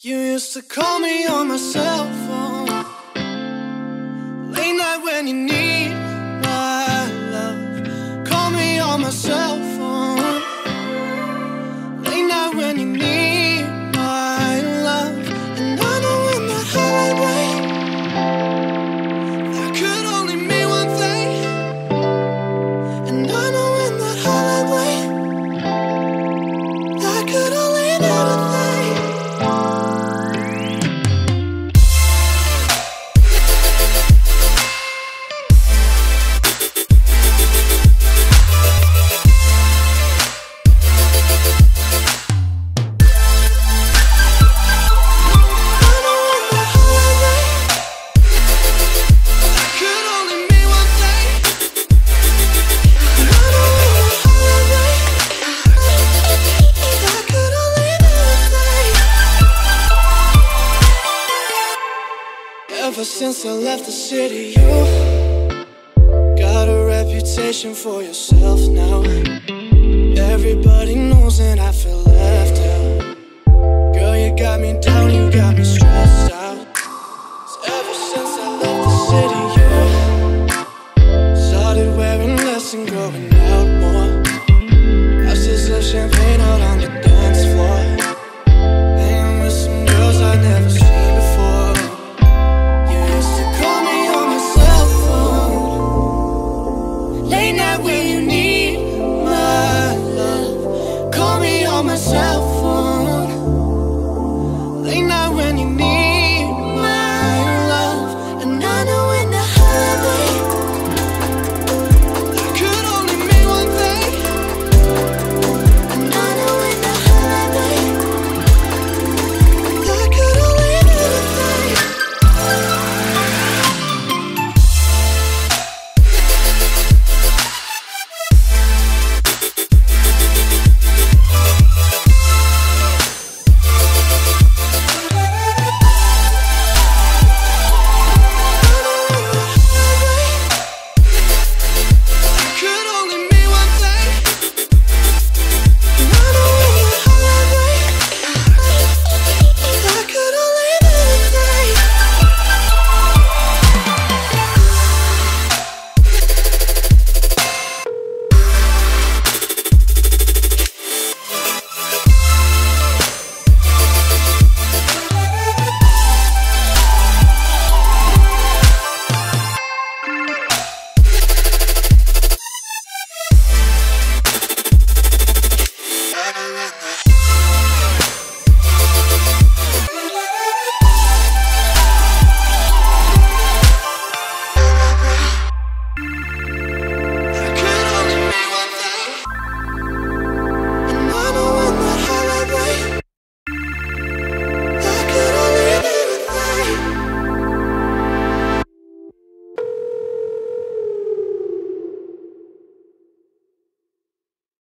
You used to call me on my cell phone. Late night when you need Ever since I left the city, you got a reputation for yourself now. Everybody knows, and I feel left out. Girl, you got me down, you got me stressed out. Ever since I left the city, you started wearing less and going out more. I've since champagne.